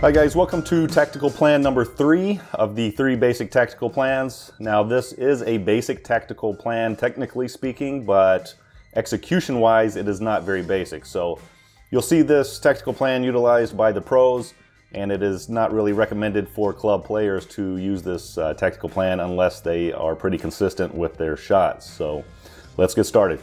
Hi guys, welcome to tactical plan number three of the three basic tactical plans. Now this is a basic tactical plan technically speaking, but execution wise it is not very basic. So you'll see this tactical plan utilized by the pros and it is not really recommended for club players to use this uh, tactical plan unless they are pretty consistent with their shots. So let's get started.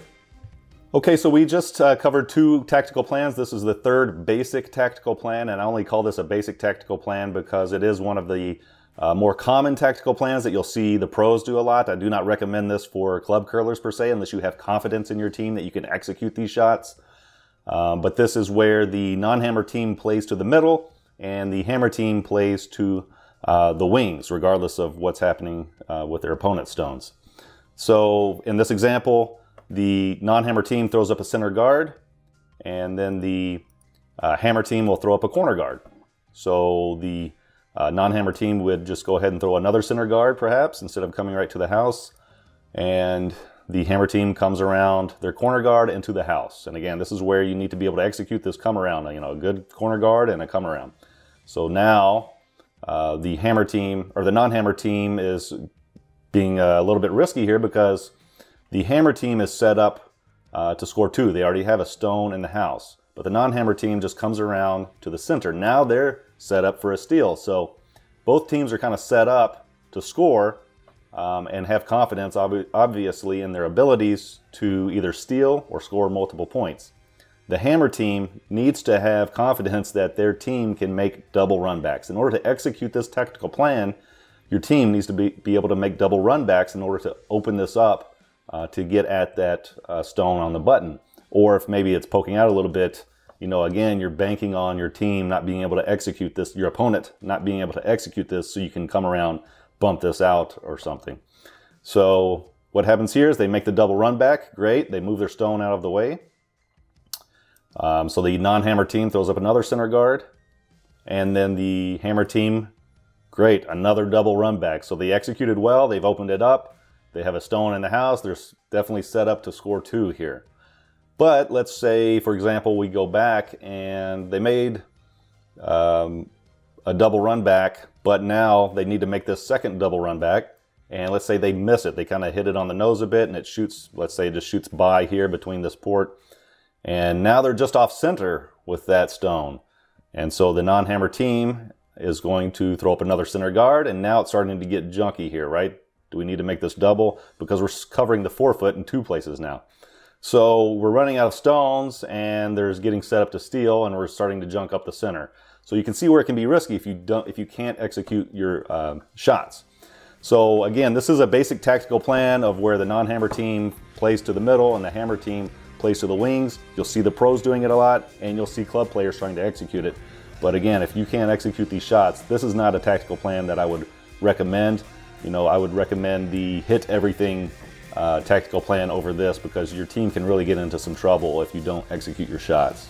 Okay, so we just uh, covered two tactical plans. This is the third basic tactical plan, and I only call this a basic tactical plan because it is one of the uh, more common tactical plans that you'll see the pros do a lot. I do not recommend this for club curlers per se, unless you have confidence in your team that you can execute these shots. Um, but this is where the non-hammer team plays to the middle, and the hammer team plays to uh, the wings, regardless of what's happening uh, with their opponent's stones. So in this example, the non-hammer team throws up a center guard, and then the uh, hammer team will throw up a corner guard. So the uh, non-hammer team would just go ahead and throw another center guard, perhaps, instead of coming right to the house. And the hammer team comes around their corner guard into the house. And again, this is where you need to be able to execute this come around, you know, a good corner guard and a come around. So now uh, the hammer team, or the non-hammer team is being a little bit risky here because the hammer team is set up uh, to score two. They already have a stone in the house. But the non-hammer team just comes around to the center. Now they're set up for a steal. So both teams are kind of set up to score um, and have confidence, ob obviously, in their abilities to either steal or score multiple points. The hammer team needs to have confidence that their team can make double runbacks. In order to execute this tactical plan, your team needs to be, be able to make double runbacks in order to open this up uh, to get at that uh, stone on the button. Or if maybe it's poking out a little bit, you know, again, you're banking on your team not being able to execute this, your opponent not being able to execute this so you can come around, bump this out or something. So what happens here is they make the double run back. Great. They move their stone out of the way. Um, so the non-hammer team throws up another center guard. And then the hammer team, great, another double run back. So they executed well. They've opened it up. They have a stone in the house. They're definitely set up to score two here. But let's say, for example, we go back and they made um, a double run back, but now they need to make this second double run back. And let's say they miss it. They kind of hit it on the nose a bit and it shoots, let's say it just shoots by here between this port. And now they're just off center with that stone. And so the non-hammer team is going to throw up another center guard. And now it's starting to get junky here, right? Do we need to make this double? Because we're covering the four-foot in two places now. So we're running out of stones and there's getting set up to steal and we're starting to junk up the center. So you can see where it can be risky if you don't, if you can't execute your uh, shots. So again, this is a basic tactical plan of where the non-hammer team plays to the middle and the hammer team plays to the wings. You'll see the pros doing it a lot and you'll see club players trying to execute it. But again, if you can't execute these shots, this is not a tactical plan that I would recommend you know, I would recommend the hit everything uh, tactical plan over this because your team can really get into some trouble if you don't execute your shots.